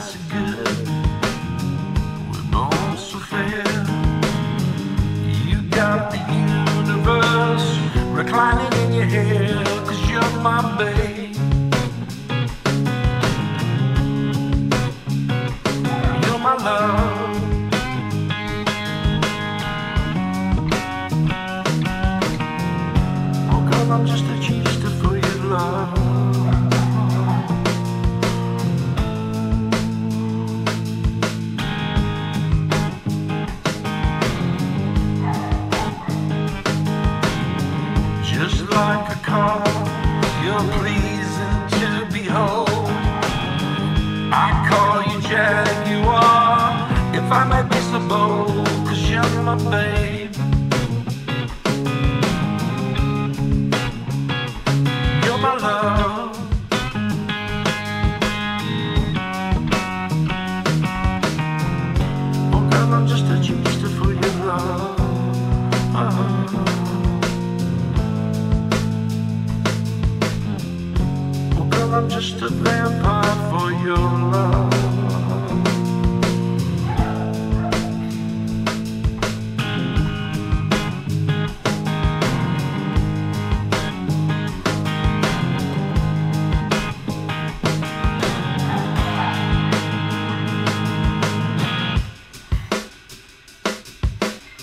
so good. We're so fair. You got the universe reclining in your you're my babe. You're my love. Oh, girl, I'm just a Jeepster for your love. Like a car, You're pleasing to behold. I call you Jaguar, if I may be so bold, cause you're my babe. You're my love. I'm just a vampire for your love.